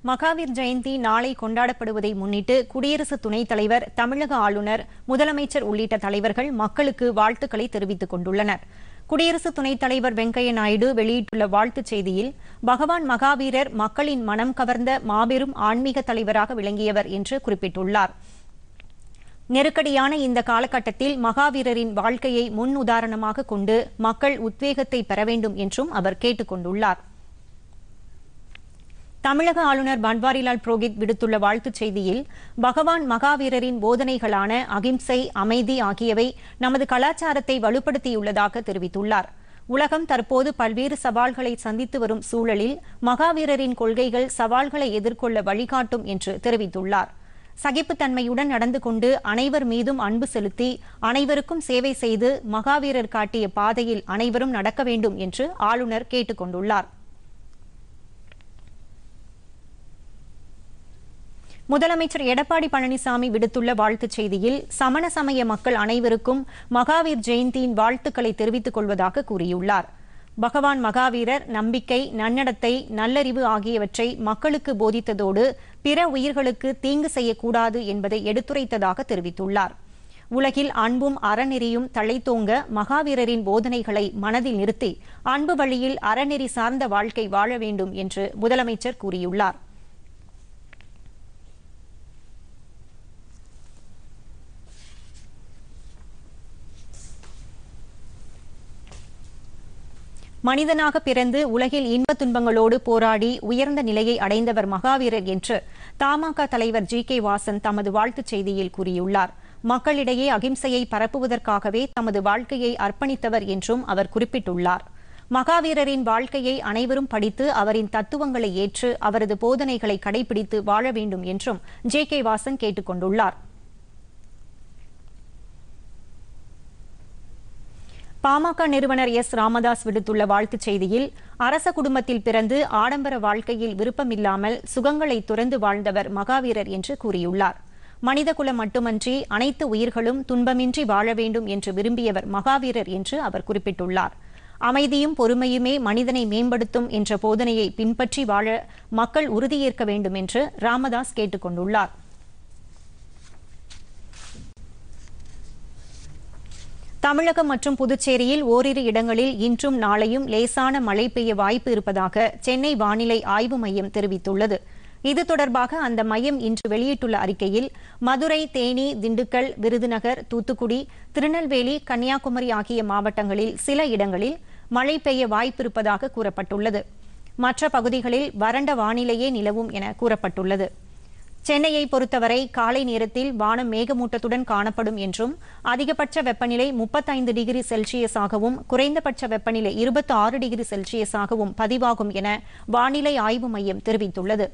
மகாவீர் ஜெயந்தி நாளை கொண்டாடப்படுவதை முன்னிட்டு குடியரசு துணைத் தலைவர் தமிழக ஆளுநர் முதலமைச்சர் உள்ளிட்ட தலைவர்கள் மக்களுக்கு வாழ்த்துக்களை தெரிவித்துக் கொண்டுள்ளனர். குடியரசு துணைத் தலைவர் வெங்கையா நாயுடு வெளியிட்டுள்ள வாழ்த்துச் செய்தியில் பகவான் மகாவீரர் மக்களின் மனம் கவர்ந்த மாபெரும் ஆன்மீக தலைவராக விளங்கியவர் என்று குறிப்பிட்டுள்ளார். நெருக்கடியான இந்த காலகட்டத்தில் மகாவீரரின் வாழ்க்கையை முன் உதாரணமாக கொண்டு மக்கள் உத்வேகத்தை பெற வேண்டும் என்றும் அவர் கேட்டுக் கொண்டுள்ளார். தமிழக ஆளுநர் பன்வாரிலால் புரோஹித் விடுத்துள்ள வாழ்த்துச் செய்தியில் பகவான் மகாவீரரின் போதனைகளான அகிம்சை அமைதி ஆகியவை நமது கலாச்சாரத்தை வலுப்படுத்தியுள்ளதாக தெரிவித்துள்ளார். உலகம் தற்போது பல்வேறு சவால்களை சந்தித்து வரும் சூழலில் மகாவீரரின் கொள்கைகள் சவால்களை எதிர்கொள்ள வழிகாட்டும் என்று தெரிவித்துள்ளார். சகிப்புத்தன்மையுடன் நடந்து கொண்டு அனைவர் மீதும் அன்பு செலுத்தி அனைவருக்கும் சேவை செய்து மகாவீரர் காட்டிய பாதையில் அனைவரும் நடக்க வேண்டும் என்று ஆளுநர் கேட்டுக் கொண்டுள்ளார் முதலமைச்சர் எடப்பாடி பழனிசாமி விடுத்துள்ள வாழ்த்துச் செய்தியில் சமண சமய மக்கள் அனைவருக்கும் மகாவீர் ஜெயந்தியின் வாழ்த்துக்களை தெரிவித்துக் கொள்வதாக கூறியுள்ளார். பகவான் மகாவீரர் நம்பிக்கை நன்னடத்தை நல்லறிவு ஆகியவற்றை மக்களுக்கு போதித்ததோடு பிற உயிர்களுக்கு தீங்கு செய்யக்கூடாது என்பதை எடுத்துரைத்ததாக தெரிவித்துள்ளார். உலகில் அன்பும் அறநெறியும் தழைத்தோங்க மகாவீரரின் போதனைகளை மனதில் நிறுத்தி அன்பு வழியில் அறநெறி சார்ந்த வாழ்க்கை வாழ வேண்டும் என்று முதலமைச்சர் கூறியுள்ளார். மனிதனாக பிறந்து உலகில் இன்ப துன்பங்களோடு போராடி உயர்ந்த நிலையை அடைந்தவர் மகாவீரர் என்று தமாக தலைவர் ஜி கே வாசன் தமது வாழ்த்துச் செய்தியில் கூறியுள்ளார். மக்களிடையே அகிம்சையை பரப்புவதற்காகவே தமது வாழ்க்கையை அர்ப்பணித்தவர் என்றும் அவர் குறிப்பிட்டுள்ளார். மகாவீரரின் வாழ்க்கையை அனைவரும் படித்து அவரின் தத்துவங்களை ஏற்று அவரது போதனைகளை கடைபிடித்து வாழ வேண்டும் என்றும் ஜே கே வாசன் கேட்டுக் கொண்டுள்ளார் பாமக நிறுவனர் எஸ். ராமதாஸ் விடுத்துள்ள வாழ்த்துச் செய்தியில் அரச குடும்பத்தில் பிறந்து ஆடம்பர வாழ்க்கையில் விருப்பமில்லாமல் சுகங்களை துறந்து வாழ்ந்தவர் மகாவீரர் என்று கூறியுள்ளார். மனிதகுலம் மட்டுமன்றி அனைத்து உயிர்களும் துன்பமின்றி வாழ வேண்டும் என்று விரும்பியவர் மகாவீரர் என்று அவர் குறிப்பிட்டுள்ளார். அமைதியும் பொறுமையுமே மனிதனை மேம்படுத்தும் என்ற போதனையை பின்பற்றி வாழ மக்கள் உறுதியேற்க வேண்டும் என்று ராமதாஸ் கேட்டுக் கொண்டுள்ளார் தமிழகம் மற்றும் புதுச்சேரியில் ஓரிரு இடங்களில் இன்றும் நாளையும் லேசான மழை பெய்ய வாய்ப்பு இருப்பதாக சென்னை வானிலை ஆய்வு மையம் தெரிவித்துள்ளது. இது தொடர்பாக அந்த மையம் இன்று வெளியிட்டுள்ள அறிக்கையில் மதுரை தேனி திண்டுக்கல் விருதுநகர் தூத்துக்குடி திருநெல்வேலி கன்னியாகுமரி ஆகிய மாவட்டங்களில் சில இடங்களில் மழை பெய்ய வாய்ப்பிருப்பதாக கூறப்பட்டுள்ளது. மற்ற பகுதிகளில் வறண்ட வானிலையே நிலவும் என கூறப்பட்டுள்ளது. சென்னையை பொறுத்தவரை காலை நேரத்தில் வானம் மேகமூட்டத்துடன் காணப்படும் என்றும் அதிகபட்ச வெப்பநிலை முப்பத்தைந்து டிகிரி செல்சியஸாகவும் குறைந்தபட்ச வெப்பநிலை இருபத்தி ஆறு டிகிரி செல்சியஸாகவும் பதிவாகும் என வானிலை ஆய்வு மையம் தெரிவித்துள்ளது.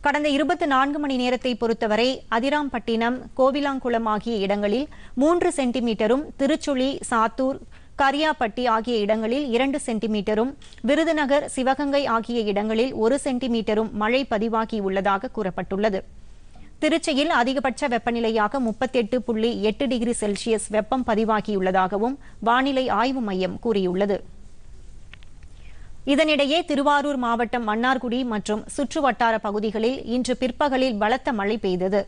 கடந்த இருபத்தி நான்கு மணி நேரத்தை பொறுத்தவரை அதிராம்பட்டினம் கோவிலாங்குளம் ஆகிய இடங்களில் மூன்று சென்டிமீட்டரும் திருச்சுழி சாத்தூர் கரியாப்பட்டி ஆகிய இடங்களில் இரண்டு சென்டிமீட்டரும் விருதுநகர் சிவகங்கை ஆகிய இடங்களில் ஒரு சென்டிமீட்டரும் மழை பதிவாகியுள்ளதாக கூறப்பட்டுள்ளது. திருச்சியில் அதிகபட்ச வெப்பநிலையாக முப்பத்தெட்டு புள்ளி எட்டு டிகிரி செல்சியஸ் வெப்பம் பதிவாகியுள்ளதாகவும் வானிலை ஆய்வு மையம் கூறியுள்ளது. இதனிடையே திருவாரூர் மாவட்டம் மன்னார்குடி மற்றும் சுற்றுவட்டார பகுதிகளில் இன்று பிற்பகலில் பலத்த மழை பெய்தது.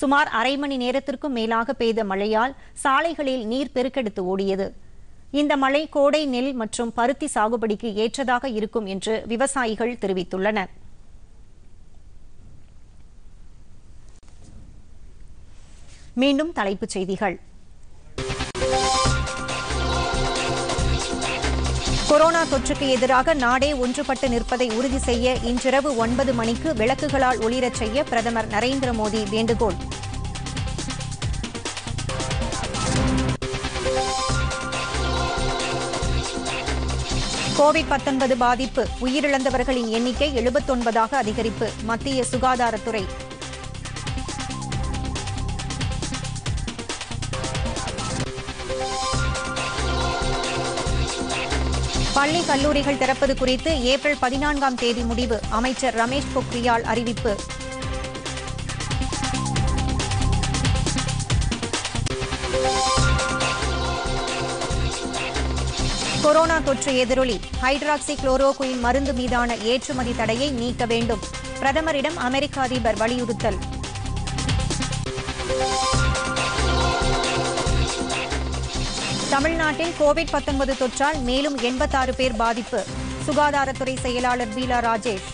சுமார் அரை மணி நேரத்திற்கும் மேலாக பெய்த மழையால் சாலைகளில் நீர் பெருக்கெடுத்து ஓடியது. இந்த மழை கோடை நெல் மற்றும் பருத்தி சாகுபடிக்கு ஏற்றதாக இருக்கும் என்று விவசாயிகள் தெரிவித்துள்ளனர். மீண்டும் தலைப்புச் செய்திகள். கொரோனா தொற்றுக்கு எதிராக நாடே ஒன்றுபட்டு நிற்பதை உறுதி செய்ய இன்றிரவு ஒன்பது மணிக்கு விளக்குகளால் ஒளிரச் செய்ய பிரதமர் நரேந்திர மோடி வேண்டுகோள். கோவிட் பாதிப்பு. உயிரிழந்தவர்களின் எண்ணிக்கை எழுபத்தொன்பதாக அதிகரிப்பு. மத்திய சுகாதாரத்துறை. பள்ளி கல்லூரிகள் திறப்பது குறித்து ஏப்ரல் பதினான்காம் தேதி முடிவு. அமைச்சர் ரமேஷ் பொக்ரியால் அறிவிப்பு. கொரோனா தொற்று எதிரொலி. ஹைட்ராக்சி குளோரோகுயின் மருந்து மீதான ஏற்றுமதி தடையை நீக்க வேண்டும். பிரதமரிடம் அமெரிக்க அதிபர் வலியுறுத்தல். தமிழ்நாட்டில் கோவிட் 19 தொற்றால் மேலும் எண்பத்தாறு பேர் பாதிப்பு. சுகாதாரத்துறை செயலாளர் பீலா ராஜேஷ்.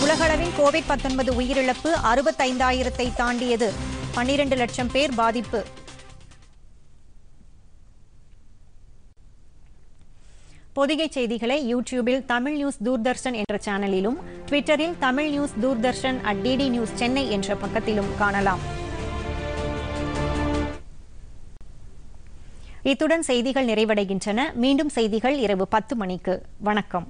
உலகளவில் கோவிட் 19 உயிரிழப்பு அறுபத்தைந்தாயிரத்தை தாண்டியது. பன்னிரண்டு லட்சம் பேர் பாதிப்பு. பொதிகை செய்திகளை யூடியூபில் தமிழ் நியூஸ் தூர்தர்ஷன் என்ற சேனலிலும் ட்விட்டரில் Tamil news Doordarshan at DD news Chennai என்ற பக்கத்திலும் காணலாம். இத்துடன் செய்திகள் நிறைவடைகின்றன. மீண்டும் செய்திகள் இரவு பத்து மணிக்கு. வணக்கம்.